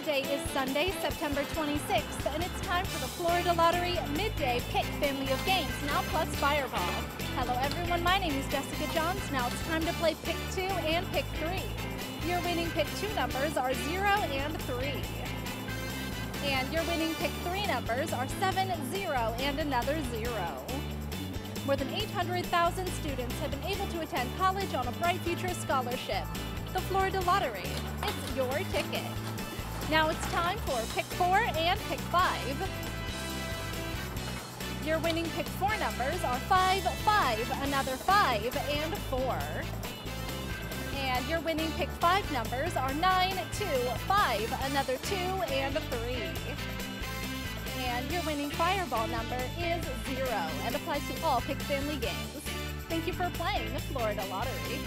Today is Sunday, September 26th, and it's time for the Florida Lottery Midday Pick family of games, now plus Fireball. Hello everyone, my name is Jessica Johns. Now it's time to play Pick 2 and Pick 3. Your winning Pick 2 numbers are 0 and 3. And your winning Pick 3 numbers are 7, 0, and another 0. More than 800,000 students have been able to attend college on a Bright Future Scholarship. The Florida Lottery. It's your ticket. Now it's time for Pick 4 and Pick 5. Your winning Pick 4 numbers are 5, 5, another 5, and 4. And your winning Pick 5 numbers are nine, two, five, another 2, and 3. And your winning Fireball number is 0 and applies to all Pick family games. Thank you for playing the Florida Lottery.